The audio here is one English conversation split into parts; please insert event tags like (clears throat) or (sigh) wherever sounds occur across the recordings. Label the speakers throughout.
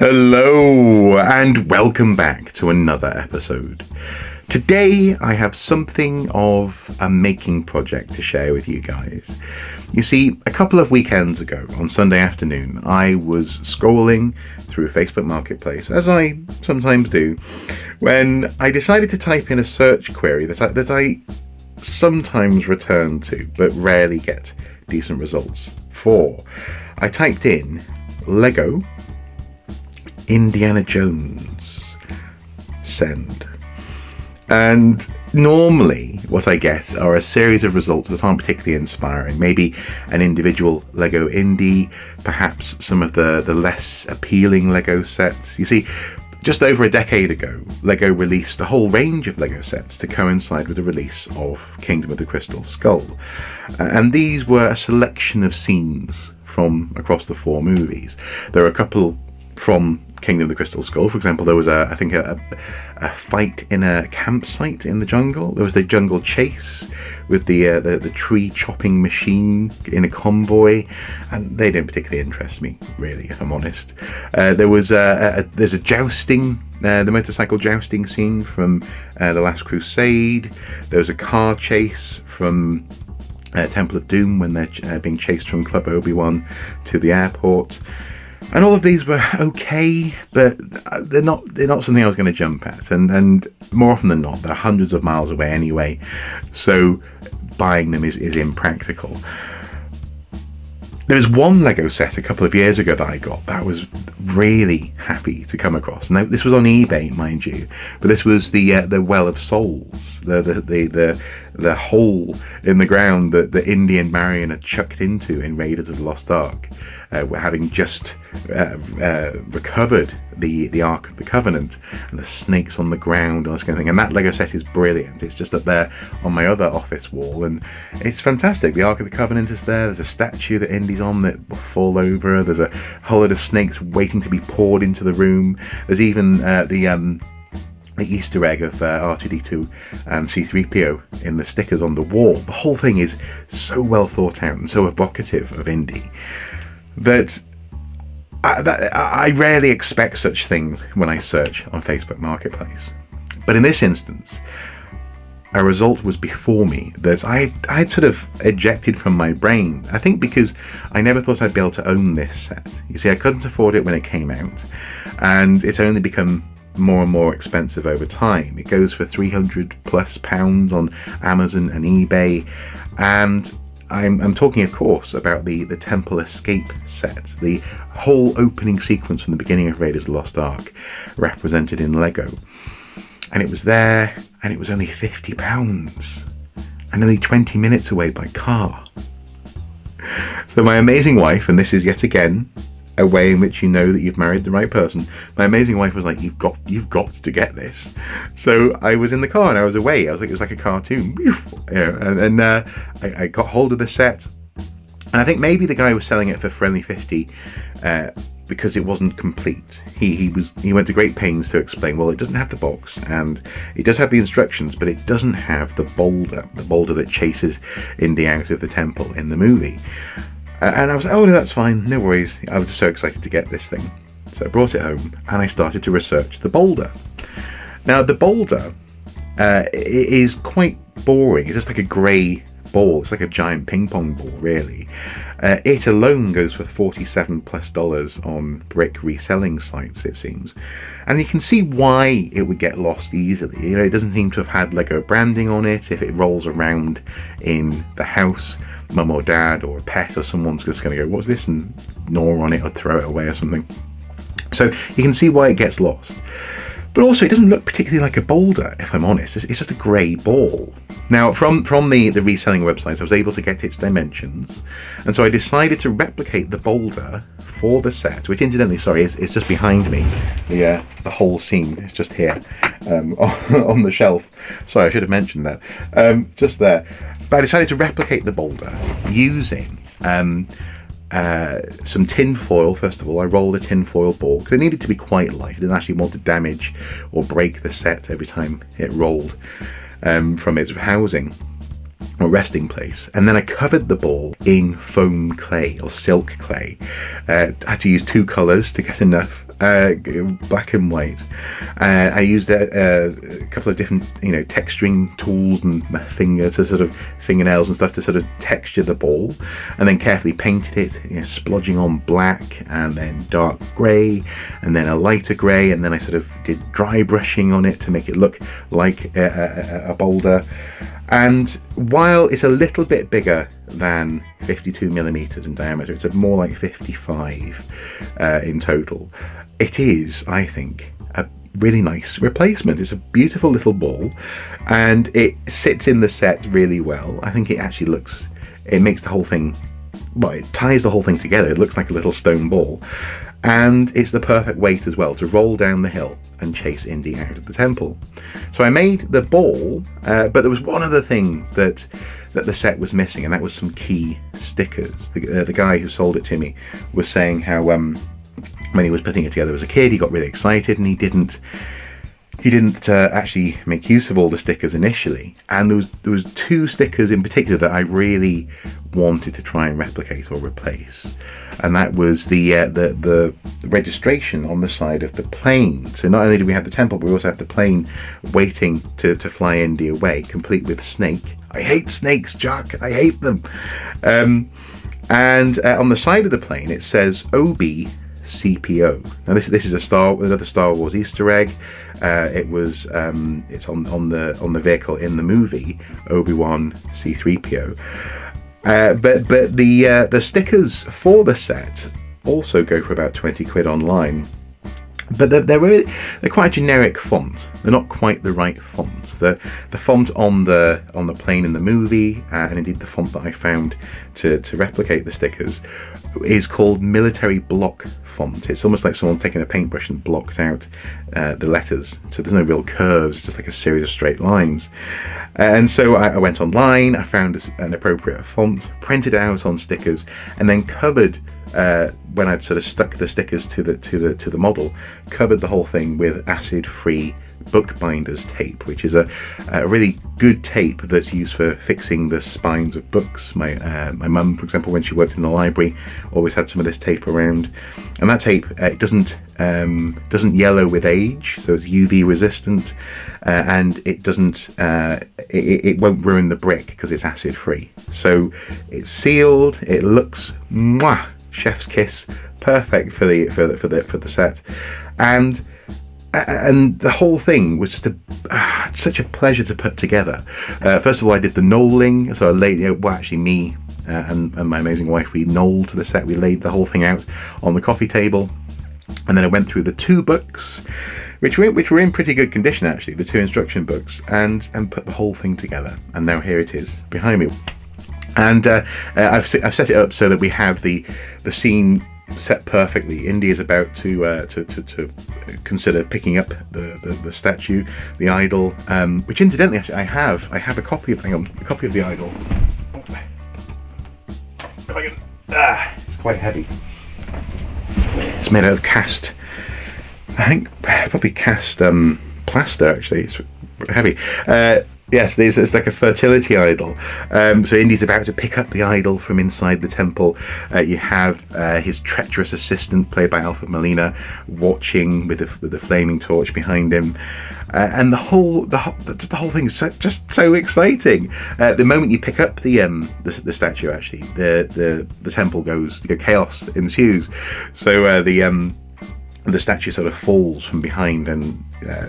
Speaker 1: Hello, and welcome back to another episode. Today, I have something of a making project to share with you guys. You see, a couple of weekends ago, on Sunday afternoon, I was scrolling through Facebook Marketplace, as I sometimes do, when I decided to type in a search query that I, that I sometimes return to, but rarely get decent results for. I typed in Lego Indiana Jones send. And normally, what I get are a series of results that aren't particularly inspiring. Maybe an individual Lego indie, perhaps some of the, the less appealing Lego sets. You see, just over a decade ago, LEGO released a whole range of LEGO sets to coincide with the release of Kingdom of the Crystal Skull. Uh, and these were a selection of scenes from across the four movies. There are a couple from Kingdom of the Crystal Skull. For example, there was a, I think, a, a, fight in a campsite in the jungle. There was the jungle chase with the, uh, the, the tree chopping machine in a convoy, and they didn't particularly interest me, really, if I'm honest. Uh, there was a, a, there's a jousting. Uh, the motorcycle jousting scene from uh, The Last Crusade. There was a car chase from uh, Temple of Doom when they're uh, being chased from Club Obi Wan to the airport. And all of these were (laughs) okay, but they're not they're not something I was going to jump at. And and more often than not, they're hundreds of miles away anyway. So buying them is, is impractical. There was one Lego set a couple of years ago that I got that I was really happy to come across. Now this was on eBay, mind you, but this was the uh, the Well of Souls, the the the the, the hole in the ground that the Indy and Marion had chucked into in Raiders of the Lost Ark uh, having just uh, uh, recovered the, the Ark of the Covenant and the snakes on the ground and this kind of thing. And that Lego set is brilliant. It's just up there on my other office wall and it's fantastic. The Ark of the Covenant is there. There's a statue that Indy's on that will fall over. There's a whole lot of snakes waiting to be poured into the room. There's even uh, the um, the Easter egg of uh, R2D2 and C3PO in the stickers on the wall. The whole thing is so well thought out and so evocative of Indy that I, that I rarely expect such things when I search on Facebook Marketplace. But in this instance, a result was before me that I I had sort of ejected from my brain. I think because I never thought I'd be able to own this set. You see, I couldn't afford it when it came out, and it's only become more and more expensive over time. It goes for 300 plus pounds on Amazon and eBay, and I'm, I'm, talking, of course, about the, the Temple Escape set, the whole opening sequence from the beginning of Raiders of the Lost Ark, represented in Lego. And it was there, and it was only £50, and only 20 minutes away by car. So my amazing wife, and this is yet again a way in which you know that you've married the right person. My amazing wife was like, "You've got, you've got to get this." So I was in the car and I was away. I was like, it was like a cartoon, (laughs) and, and uh, I, I, got hold of the set, and I think maybe the guy was selling it for friendly fifty. Uh, because it wasn't complete. He, he was he went to great pains to explain. Well, it doesn't have the box, and it does have the instructions, but it doesn't have the boulder, the boulder that chases Indy out of the temple in the movie. Uh, and I was oh no, that's fine, no worries. I was so excited to get this thing. So I brought it home and I started to research the boulder. Now the boulder uh, is quite boring. It's just like a grey ball. It's like a giant ping pong ball, really. Uh, it alone goes for 47 plus dollars on brick reselling sites, it seems. And you can see why it would get lost easily. You know, it doesn't seem to have had Lego branding on it. If it rolls around in the house, mum or dad or a pet or someone's just going to go, what's this? And gnaw on it or throw it away or something. So you can see why it gets lost. But also, it doesn't look particularly like a boulder, if I'm honest. It's, just a grey ball. Now, from, from the, the reselling websites, I was able to get its dimensions, and so I decided to replicate the boulder for the set, which incidentally, sorry, is, is just behind me. The, uh, the whole scene is just here um, (laughs) on the shelf. Sorry, I should have mentioned that. Um, just there. But I decided to replicate the boulder using um, uh, some tin foil. First of all, I rolled a tin foil ball because it needed to be quite light. I didn't actually want to damage or break the set every time it rolled um, from its housing or resting place. And then I covered the ball in foam clay or silk clay. Uh, I had to use two colours to get enough uh, black and white. Uh, I used a, a, couple of different, you know, texturing tools and my finger to sort of fingernails and stuff to sort of texture the ball, and then carefully painted it, you know, splodging on black and then dark grey, and then a lighter grey, and then I sort of did dry brushing on it to make it look like a, a, a boulder. And while it's a little bit bigger than 52 millimeters in diameter, it's more like 55 uh, in total. It is, I think, a really nice replacement. It's a beautiful little ball and it sits in the set really well. I think it actually looks, it makes the whole thing, well, it ties the whole thing together. It looks like a little stone ball and it's the perfect weight as well to roll down the hill and chase Indy out of the temple. So I made the ball, uh, but there was one other thing that that the set was missing, and that was some key stickers. The, uh, the guy who sold it to me was saying how um, when he was putting it together as a kid, he got really excited and he didn't he didn't uh, actually make use of all the stickers initially and there was there was two stickers in particular that I really wanted to try and replicate or replace and that was the, uh, the, the registration on the side of the plane. So not only do we have the temple, but we also have the plane waiting to, to fly Indy away, complete with snake. I hate snakes, Jack. I hate them. Um, and uh, on the side of the plane, it says OB CPO. Now this this is a Star another Star Wars Easter egg. Uh, it was um, it's on on the on the vehicle in the movie Obi Wan C3PO. Uh, but but the uh, the stickers for the set also go for about 20 quid online. But they're, they're, really, they're quite a generic font. They're not quite the right font. The the font on the on the plane in the movie, uh, and indeed the font that I found to, to replicate the stickers, is called Military Block font. It's almost like someone taking a paintbrush and blocked out uh, the letters. So there's no real curves, it's just like a series of straight lines. And so I, I went online, I found an appropriate font, printed out on stickers, and then covered uh, when I'd sort of stuck the stickers to the to the to the model, covered the whole thing with acid-free bookbinders tape, which is a, a, really good tape that's used for fixing the spines of books. My uh, my mum, for example, when she worked in the library, always had some of this tape around, and that tape uh, it doesn't um, doesn't yellow with age, so it's UV resistant, uh, and it doesn't uh, it, it, won't ruin the brick because it's acid free. So it's sealed. It looks mwah, chef's kiss, perfect for the for the for the for the set, and and the whole thing was just a uh, such a pleasure to put together. Uh, first of all, I did the knolling, so I laid, well, actually me uh, and, and, my amazing wife, we knolled to the set. We laid the whole thing out on the coffee table, and then I went through the two books, which were which were in pretty good condition actually, the two instruction books, and and put the whole thing together. And now here it is behind me. And uh, uh, I've, I've set it up so that we have the the scene set perfectly. Indy is about to, uh, to, to, to, consider picking up the, the, the statue, the idol, um, which incidentally actually I have. I have a copy of, hang on, a copy of the idol. If I can, ah, it's quite heavy. It's made out of cast, I think probably cast um, plaster actually. It's heavy. Uh, Yes, there's like a fertility idol. Um, so Indy's about to pick up the idol from inside the temple. Uh, you have uh, his treacherous assistant, played by Alfred Molina, watching with the, with the flaming torch behind him. Uh, and the whole the, the whole thing is so, just so exciting. Uh, the moment you pick up the um the, the, statue, actually, the the the temple goes you know, chaos ensues. So uh, the um the statue sort of falls from behind and uh,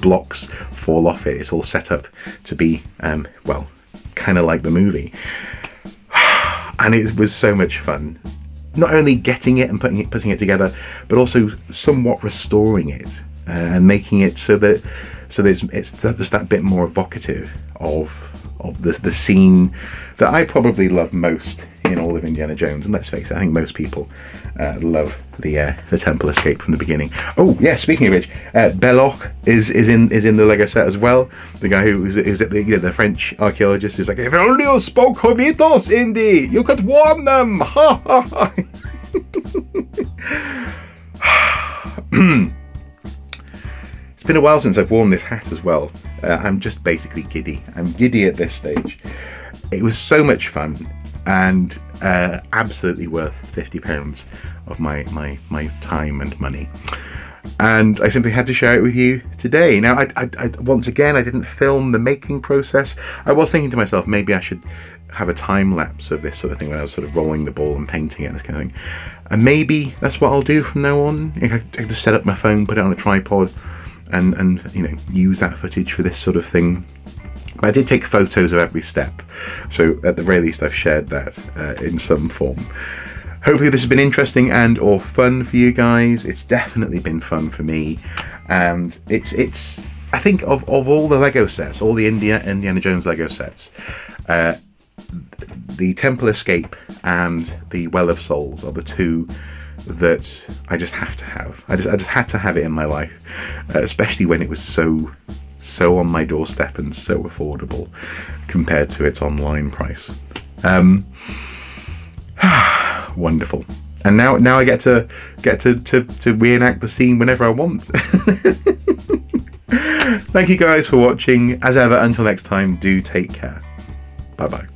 Speaker 1: blocks fall off it. It's all set up to be, um, well, kind of like the movie. (sighs) And it was so much fun. Not only getting it and putting it, putting it together, but also somewhat restoring it uh, and making it so that so that it's, it's just that bit more evocative of of the the scene that I probably love most in all of Indiana Jones. And let's face it, I think most people uh, love the uh, the temple escape from the beginning. Oh yeah, speaking of which, uh, Belloq is is in is in the Lego set as well. The guy who is, is the, you know, the French archaeologist is like, if only you spoke Hovitos, Indy, you could warn them. (laughs) Ha ha ha. (clears throat) It's been a while since I've worn this hat as well. Uh, I'm just basically giddy. I'm giddy at this stage. It was so much fun and uh, absolutely worth £50 of my, my, my time and money. And I simply had to share it with you today. Now, I, I, I, once again, I didn't film the making process. I was thinking to myself, maybe I should have a time lapse of this sort of thing where I was sort of rolling the ball and painting it and this kind of thing. And maybe that's what I'll do from now on. I just set up my phone, put it on a tripod, and and you know use that footage for this sort of thing. But I did take photos of every step, so at the very least I've shared that uh, in some form. Hopefully this has been interesting and or fun for you guys. It's definitely been fun for me, and it's it's I think of, of all the Lego sets, all the India Indiana Jones Lego sets, uh, the Temple Escape and the Well of Souls are the two that I just have to have. I just I just had to have it in my life, uh, especially when it was so so on my doorstep and so affordable compared to its online price. Um, (sighs) wonderful. And now now I get to get to, to, to reenact the scene whenever I want. (laughs) Thank you guys for watching. As ever, until next time, do take care. Bye bye.